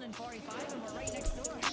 2045 and we're right next door.